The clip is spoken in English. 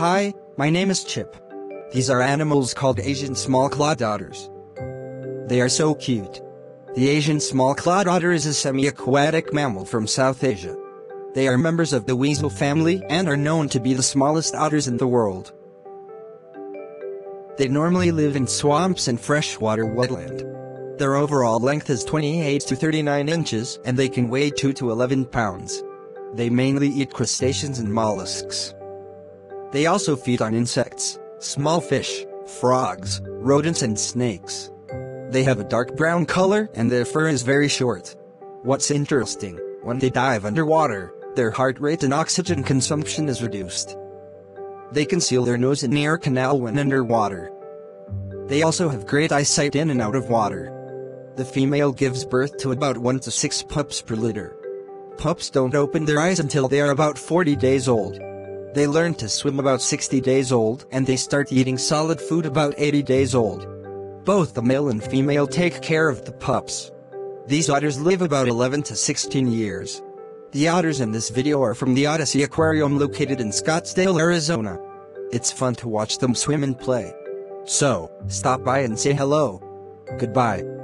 Hi, my name is Chip. These are animals called Asian small clawed otters. They are so cute. The Asian small clawed otter is a semi-aquatic mammal from South Asia. They are members of the weasel family and are known to be the smallest otters in the world. They normally live in swamps and freshwater wetland. Their overall length is 28 to 39 inches and they can weigh 2 to 11 pounds. They mainly eat crustaceans and mollusks. They also feed on insects, small fish, frogs, rodents and snakes. They have a dark brown color and their fur is very short. What's interesting, when they dive underwater, their heart rate and oxygen consumption is reduced. They conceal their nose the ear canal when underwater. They also have great eyesight in and out of water. The female gives birth to about 1 to 6 pups per litter. Pups don't open their eyes until they are about 40 days old. They learn to swim about 60 days old and they start eating solid food about 80 days old. Both the male and female take care of the pups. These otters live about 11 to 16 years. The otters in this video are from the OdySea Aquarium located in Scottsdale, Arizona. It's fun to watch them swim and play. So, stop by and say hello. Goodbye.